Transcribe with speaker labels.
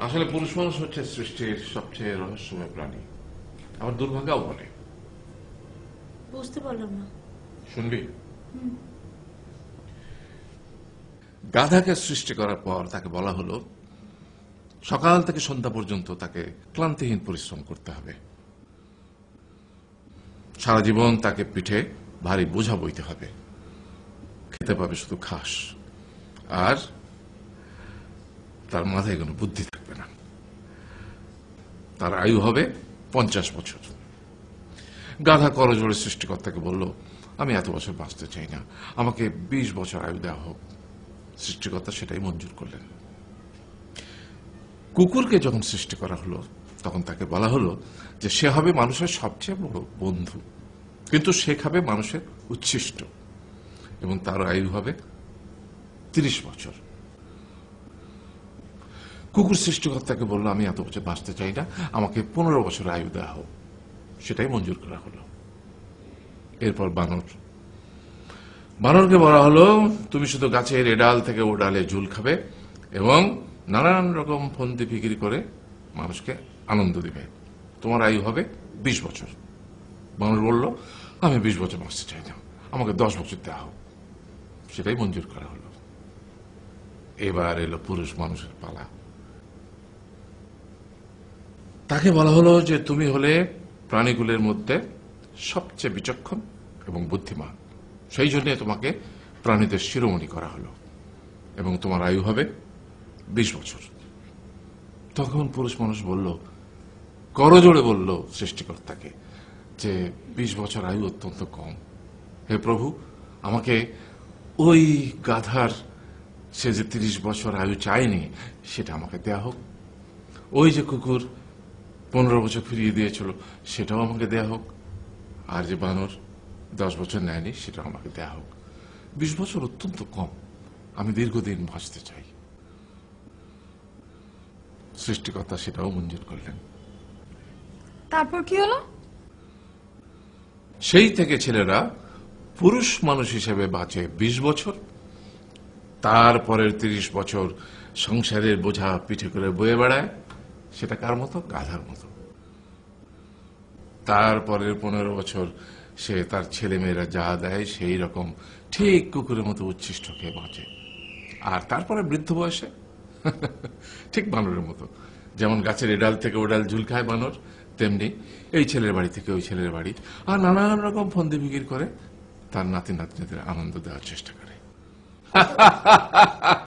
Speaker 1: আসলে পুরুষ মানুষ হচ্ছে সৃষ্টির সবচেয়ে রহস্যময় প্রাণী। আবার দুর্ভাগ্যও বলে
Speaker 2: বুঝতে পারলাম না।
Speaker 1: শুনবি? গাধাকে সৃষ্টি করার পর তাকে বলা হলো সকাল থেকে সন্ধ্যা পর্যন্ত তাকে ক্লান্তিহীন পরিশ্রম করতে হবে। সারা জীবন তাকে পিঠে ভারী বোঝা বইতে হবে। খেতে পাবে শুধু ঘাস। আর তার মাথায় কোনো বুদ্ধি থাকবে না। তার আয়ু হবে পঞ্চাশ বছর। গাধা করজোড়ে সৃষ্টিকর্তাকে বলল, আমি এত বছর বাঁচতে চাই না। আমাকে ২০ বছর আয়ু দেওয়া হোক। সৃষ্টিকর্তা সেটাই মঞ্জুর করলেন। কুকুরকে যখন সৃষ্টি করা হলো, তখন তাকে বলা হলো যে সে হবে মানুষের সবচেয়ে বড় বন্ধু। কিন্তু সে খাবে মানুষের উচ্ছিষ্ট এবং তার আয়ু হবে তিরিশ বছর। কুকুর সৃষ্টিকর্তাকে বলল, আমি এত বছর বাঁচতে চাই না, আমাকে পনেরো বছর আয়ু দেওয়া হোক। সেটাই মঞ্জুর করা হলো। এরপর বানর। বানরকে বলা হলো, তুমি শুধু গাছের এডাল থেকে ও ডালে ঝুল খাবে এবং নানান রকম ফন্দি বিক্রি করে মানুষকে আনন্দ দিবে। তোমার আয়ু হবে বিশ বছর। বানর বলল, আমি বিশ বছর বাঁচতে চাই না, আমাকে দশ বছর দেওয়া হোক। সেটাই মঞ্জুর করা হলো। এবার এলো পুরুষ মানুষের পালা। তাকে বলা হলো যে তুমি হলে প্রাণীগুলোর মধ্যে সবচেয়ে বিচক্ষণ এবং বুদ্ধিমান। সেই জন্য তোমাকে প্রাণীদের শিরোমণি করা হলো এবং তোমার আয়ু হবে বিশ বছর। তখন পুরুষ মানুষ বলল, করজোড়ে বলল সৃষ্টিকর্তাকে যে বিশ বছর আয়ু অত্যন্ত কম। হে প্রভু, আমাকে ওই গাধার সে যে তিরিশ বছর আয়ু চায়নি, সেটা আমাকে দেয়া হোক। ওই যে কুকুর পনেরো বছর ফিরিয়ে দিয়েছিল সেটাও আমাকে দেয়া হোক। আর যে বানর দশ বছর নেয়নি সেটাও আমাকে দেয়া হোক। বিশ বছর অত্যন্ত কম। আমি দীর্ঘদিন বাঁচতে চাই। সৃষ্টিকর্তা সেটাও মঞ্জুর করলেন।
Speaker 3: তারপর কি হলো?
Speaker 1: সেই থেকে ছেলেরা পুরুষ মানুষ হিসেবে বাঁচে বিশ বছর। তারপরের তিরিশ বছর সংসারের বোঝা পিঠে করে বয়ে বেড়ায়। সেটা কার মতো? গাধার মতো। তারপরের পনেরো বছর সে তার ছেলে মেয়েরা যা দেয় সেই রকম ঠিক কুকুরের মতো উচ্ছিষ্ট খেয়ে বাঁচে। আর তারপরে বৃদ্ধ বয়সে? ঠিক বানরের মতো। যেমন গাছের এডাল থেকে ওডাল ঝুল খায় বানর, তেমনি এই ছেলের বাড়ি থেকে ওই ছেলের বাড়ি আর নানান রকম ফন্দি বিক্রি করে তার নাতি নাতনিদের আনন্দ দেওয়ার চেষ্টা করে।